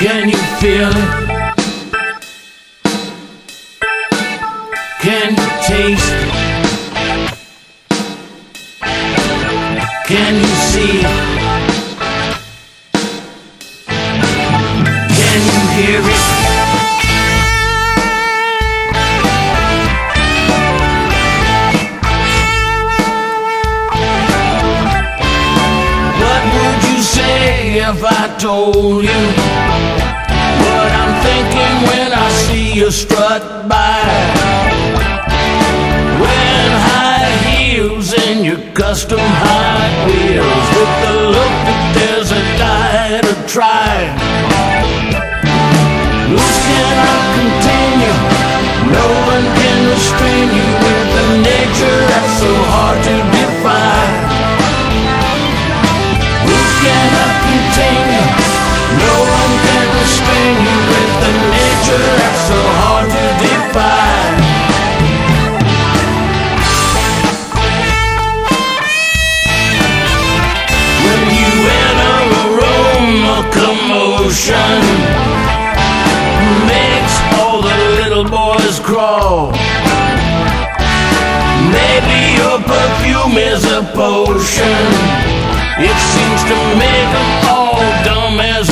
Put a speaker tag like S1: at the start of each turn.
S1: Can you feel it? Can you taste it? Can you see it? Can you hear it? If I told you what I'm thinking when I see you strut by? Wearing high heels and your custom high wheels with the look that there's a die to try. Loose cannot contain you, no one can restrain you boys crawl. Maybe your perfume is a potion. It seems to make them all dumb as